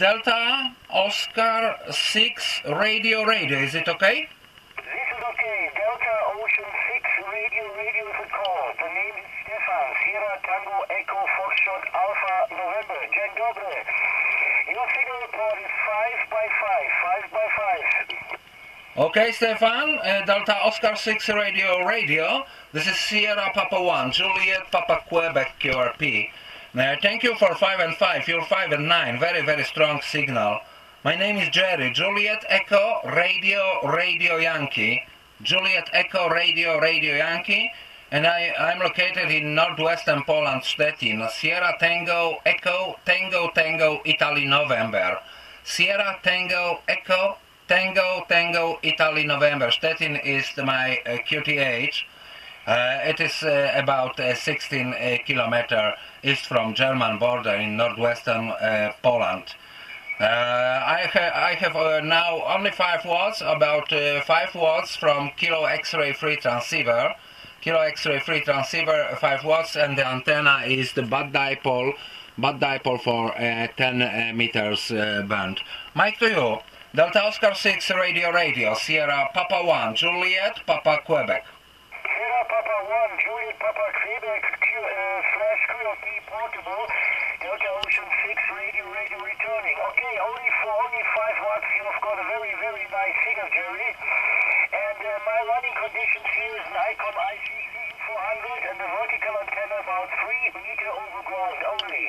Delta Oscar 6 Radio Radio. Is it okay? This is okay. Delta Ocean 6 Radio Radio is a call. The name is Stefan. Sierra Tango Echo Foxtrot Alpha November. Dzień dobry. Your signal report is 5 by 5. 5 by 5. Okay, Stefan. Uh, Delta Oscar 6 Radio Radio. This is Sierra Papa 1, Juliet Papa Quebec QRP. Thank you for 5 and 5. You're 5 and 9. Very, very strong signal. My name is Jerry. Juliet Echo Radio Radio Yankee. Juliet Echo Radio Radio Yankee. And I, I'm located in northwestern Poland, Stettin. Sierra Tango Echo Tango Tango Italy November. Sierra Tango Echo Tango Tango Italy November. Stettin is my uh, QTH. Uh, it is uh, about uh, 16 uh, kilometer east from German border in northwestern Poland. I, ha- I have now only 5 watts, about uh, 5 watts from kilo X-ray free transceiver. Kilo X-ray free transceiver, 5 watts, and the antenna is the Buddipole, bad dipole for uh, 10 uh, meters uh, band. Mike to you. Delta Oscar 6 Radio Radio, Sierra Papa 1, Juliet, Papa Quebec. Sierra Papa 1, Juliet Papa Quebec Q, uh, slash QRP portable. Delta Ocean 6 Radio Radio returning. Okay, only for only 5 watts you've got a very, very nice signal, Jerry. And uh, my running conditions here is an Icom ICC 400 and the vertical antenna about 3 meter over ground only.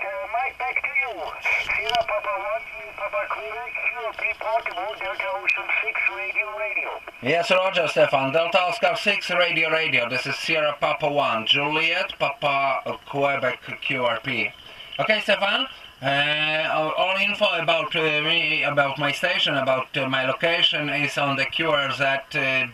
Uh, Mike, back to you. Sierra Papa 1, Juliet Papa Quebec QRP portable. Delta Ocean 6 Radio Radio. Yes, Roger, Stefan. Delta Oscar 6 Radio Radio. This is Sierra Papa 1, Juliet Papa uh, Quebec QRP. Okay, Stefan. Uh, all- info about uh, me, about my station, about uh, my location is on the qrz.com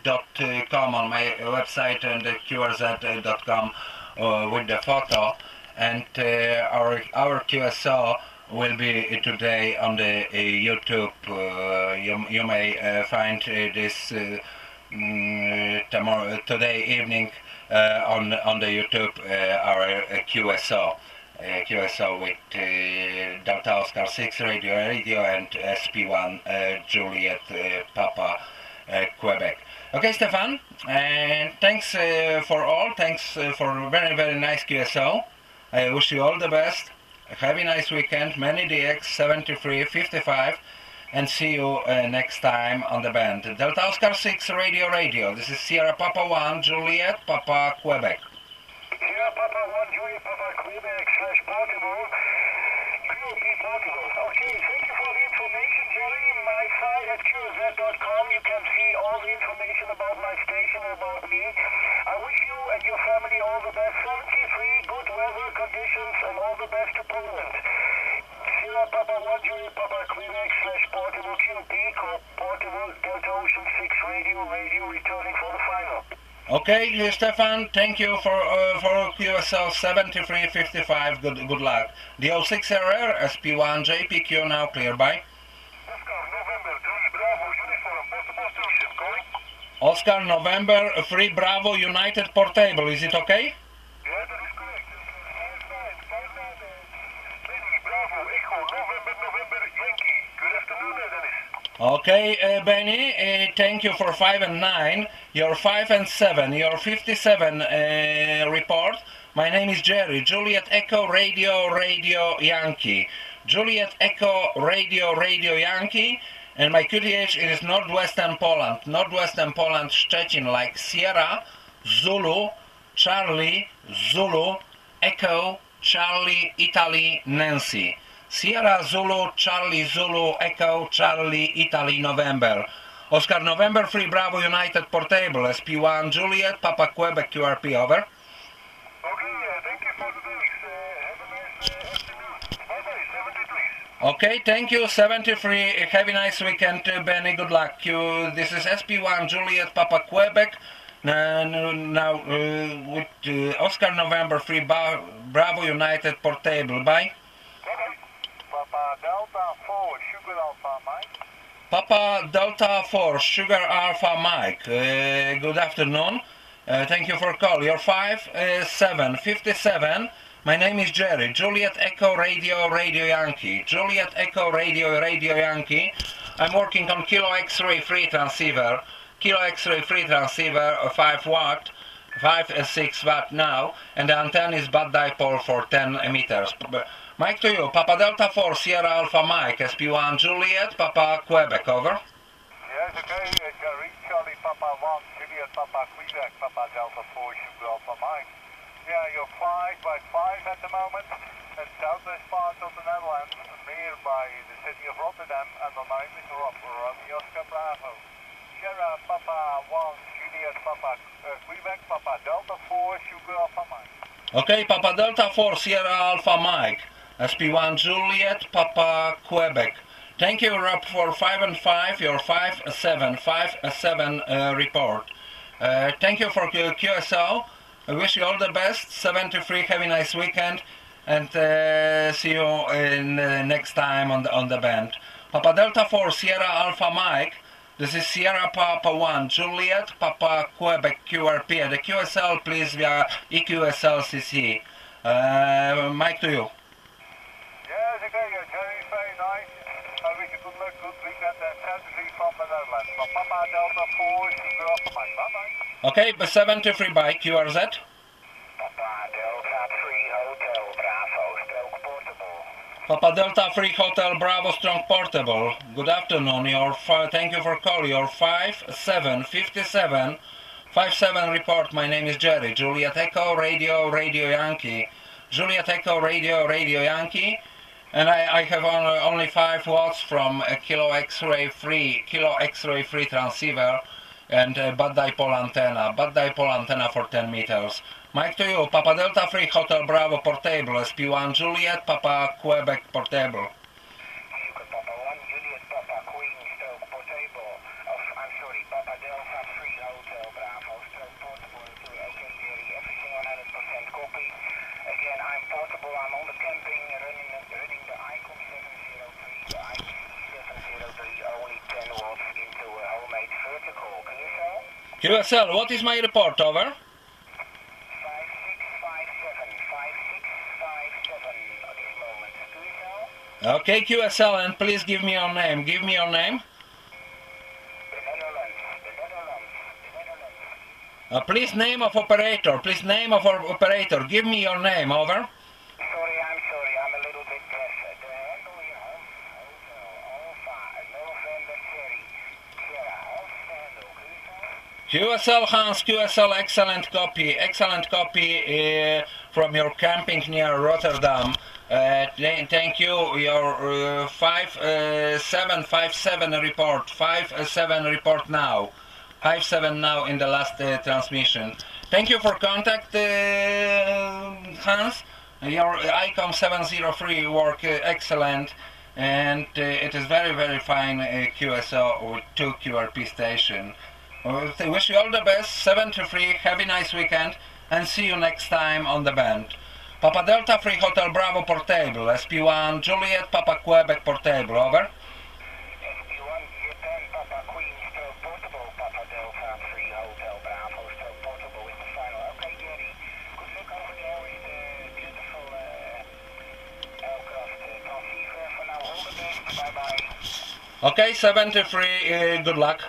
on my website and the qrz.com uh, with the photo. And uh, our our QSO will be today on the uh, YouTube. Uh, you, you may find this mm, tomorrow, today evening on on the YouTube our QSO. Uh, QSO with uh, Delta Oscar 6 Radio Radio and SP1 uh, Juliet Papa Quebec. Okay, Stefan, and thanks for all. Thanks for very, very nice QSO. I wish you all the best. Have a nice weekend. Many DX 73 55 and see you uh, next time on the band. Delta Oscar 6 Radio Radio. This is Sierra Papa 1 Juliet Papa Quebec. Sierra Papa 1, Juliet Papa Quebec slash portable. QRP portable. Okay, thank you for the information, Jerry. My site at QRZ.com, you can see all the information about my station and about me. I wish you and your family all the best. 73, good weather conditions, and all the best to Poland. Sierra Papa 1, Juliet Papa Quebec slash portable call portable Delta Ocean 6 radio, radio returning for the final. Okay, Stefan, thank you for uh, for QSL 7355. Good good luck. DO6RR SP1 JPQ now clear by. Oscar, November 3, Bravo, uniform, possible station, going? Oscar November 3 Bravo United Portable. Is it okay? Yeah, that is correct. Five nine, five nine, uh, Benny, Bravo, Echo, November, November, Yankee. Good afternoon, uh, Dennis. Okay, uh, Benny, uh, thank you for 5 and 9. Your 5 and 7, your 57 uh, report. My name is Jerry. Juliet Echo Radio Radio Yankee. Juliet Echo Radio Radio Yankee. And my QTH is Northwestern Poland. Northwestern Poland, Szczecin, like Sierra, Zulu, Charlie, Zulu, Echo, Charlie, Italy, Nancy. Sierra Zulu, Charlie Zulu, Echo, Charlie, Italy, November. Oscar November 3 Bravo United Portable, SP1 Juliet, Papa Quebec QRP, over. Okay, uh, thank you for the news. Uh, have a nice afternoon. Bye-bye, 73. Okay, thank you, 73. Have a nice weekend, Benny. Good luck. You, this is SP1 Juliet, Papa Quebec. Now, now uh, with uh, Oscar November 3 Ba- Bravo United Portable. Bye. Delta 4, Sugar Alpha Mike. Papa Delta 4 Sugar Alpha Mike. Uh, good afternoon. Uh, thank you for call. Your 5 uh, 7 57 My name is Jerry. Juliet Echo Radio Radio Yankee. Juliet Echo Radio Radio Yankee. I'm working on Kilo X-ray free transceiver. Kilo X-ray free transceiver, uh, 5 watt, 5 uh, 6 watt now, and the antenna is Buddipole for 10 meters. Mike to you. Papa Delta 4 Sierra Alpha Mike SP1 Juliet Papa Quebec over. Yes, okay, Jerry, Charlie Papa 1, Juliet Papa Quebec, Papa Delta 4, Sugar Alpha Mike. Yeah, you're 5 by 5 at the moment, in southwest part of the Netherlands, nearby the city of Rotterdam, and the name is Rob, Romeo Oscar Bravo. Sierra Papa 1, Juliet Papa uh, Quebec, Papa Delta 4, Sugar Alpha Mike. Okay, Papa Delta 4 Sierra Alpha Mike. SP1 Juliet Papa Quebec. Thank you, Rob, for 5 and 5, your 5 7 5 7 uh, report. Uh, thank you for Q- QSO. I wish you all the best. 73, have a nice weekend. And uh, see you in, uh, next time on the, on the band. Papa Delta 4 Sierra Alpha Mike. This is Sierra Papa 1 Juliet Papa Quebec QRP. The QSL please via EQSL CC. Uh, Mike to you. Yes, okay, uh, Jerry, very nice. I wish you good luck, good weekend, and Saturday from the Netherlands. From Papa Delta 4, Sugar Alpha Mike. Bye-bye. Okay, but 73 by QRZ. Papa Delta 3 Hotel Bravo, stroke portable. Papa Delta 3 Hotel Bravo Strong Portable. Good afternoon. Your fi- thank you for calling. Your 5757 57 report. My name is Jerry. Juliet Echo Radio Radio Yankee. Juliet Echo Radio Radio Yankee. And I, I have only, only 5 watts from a kilo X-ray free kilo X-ray free transceiver and a Buddipole antenna. Buddipole antenna for 10 meters. Mike to you. Papa Delta Free Hotel Bravo Portable. SP1 Juliet Papa Quebec Portable. Sugar Papa 1, Juliet Papa Queen, stroke portable. Of, I'm sorry, Papa Delta 3 Hotel Bravo, stroke portable. Okay, Jerry, everything 100% copy. Again, I'm portable, I'm on the camping, running, running the Icom 703, the IC 703, only 10 watts into a homemade vertical. Can you tell? QSL, what is my report? Over. 5657, 5657 at this moment. Can you tell? Okay, QSL, and please give me your name. Give me your name. The Netherlands, the Netherlands, the Netherlands. Uh, please name of operator. Please name of our operator. Give me your name. Over. Sorry, I'm sorry, I'm a little bit deaf. The handle here, Hotel, Alpha, November Cherry, Sierra, Alpha handle, can you tell? QSL Hans, QSL, excellent copy. Excellent copy uh, from your camping near Rotterdam. Uh, thank you. Your uh, five uh, seven five seven report. Five uh, seven report now. Five seven now in the last uh, transmission. Thank you for contact, uh, Hans. Your ICOM 703 work uh, excellent, and uh, it is very very fine uh, QSO with two QRP station. I wish you all the best. 73. Have a nice weekend, and see you next time on the band. Papa Delta 3 Hotel Bravo Portable, SP1 Juliet Papa Quebec Portable, over. SP1, Japan, Papa Queen, stroke portable, Papa Delta 3 Hotel Bravo, stroke portable is the final. Okay, Jerry, good luck over there with the beautiful uh, Elecraft uh, transceiver. For now, all the best. Bye-bye. Okay, 73. Uh, good luck.